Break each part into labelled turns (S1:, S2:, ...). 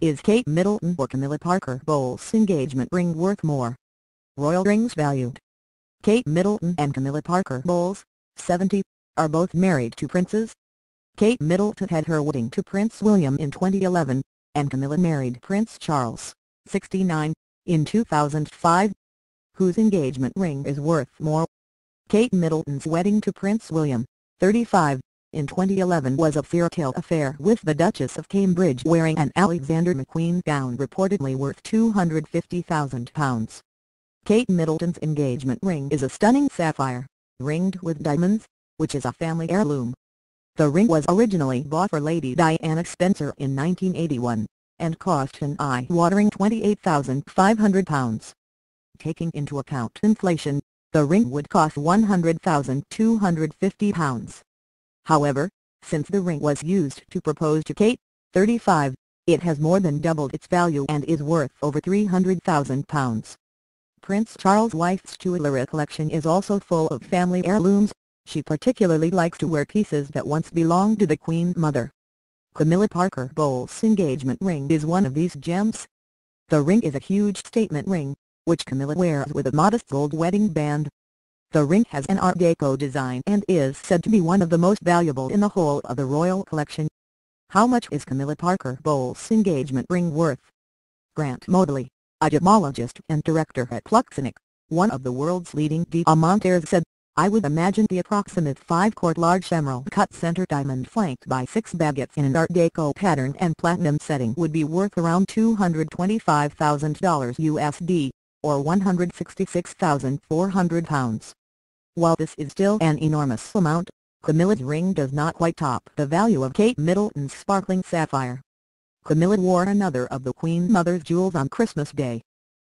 S1: Is Kate Middleton or Camilla Parker Bowles' engagement ring worth more? Royal rings valued. Kate Middleton and Camilla Parker Bowles, 70, are both married to princes. Kate Middleton had her wedding to Prince William in 2011, and Camilla married Prince Charles, 69, in 2005. Whose engagement ring is worth more? Kate Middleton's wedding to Prince William, 35, in 2011 was a fairytale affair with the Duchess of Cambridge wearing an Alexander McQueen gown reportedly worth £250,000. Kate Middleton's engagement ring is a stunning sapphire, ringed with diamonds, which is a family heirloom. The ring was originally bought for Lady Diana Spencer in 1981, and cost an eye-watering £28,500. Taking into account inflation, the ring would cost £100,250. However, since the ring was used to propose to Kate, 35, it has more than doubled its value and is worth over £300,000. Prince Charles' wife's jewelry collection is also full of family heirlooms, she particularly likes to wear pieces that once belonged to the Queen Mother. Camilla Parker Bowles' engagement ring is one of these gems. The ring is a huge statement ring, which Camilla wears with a modest gold wedding band. The ring has an Art Deco design and is said to be one of the most valuable in the whole of the royal collection. How much is Camilla Parker Bowles' engagement ring worth? Grant Mobley, a gemologist and director at Pluxonic, one of the world's leading diamanteurs said, I would imagine the approximate 5-carat large emerald cut center diamond flanked by 6 baguettes in an Art Deco pattern and platinum setting would be worth around $225,000 USD, or 166,400 pounds. While this is still an enormous amount, Camilla's ring does not quite top the value of Kate Middleton's sparkling sapphire. Camilla wore another of the Queen Mother's jewels on Christmas Day.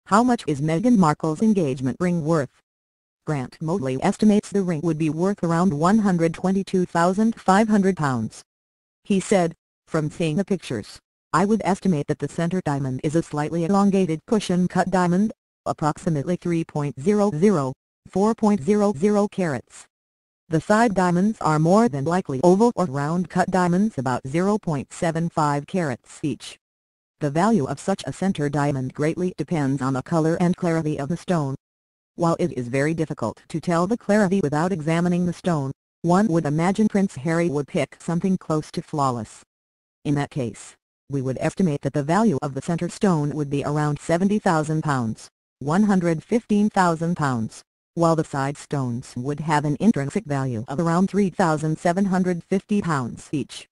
S1: How much is Meghan Markle's engagement ring worth? Grant Mobley estimates the ring would be worth around £122,500. He said, from seeing the pictures, I would estimate that the center diamond is a slightly elongated cushion-cut diamond, approximately 3.00 4.00 carats. The side diamonds are more than likely oval or round cut diamonds about 0.75 carats each. The value of such a center diamond greatly depends on the color and clarity of the stone. While it is very difficult to tell the clarity without examining the stone, one would imagine Prince Harry would pick something close to flawless. In that case, we would estimate that the value of the center stone would be around £70,000, £115,000 while the side stones would have an intrinsic value of around £3,750 each.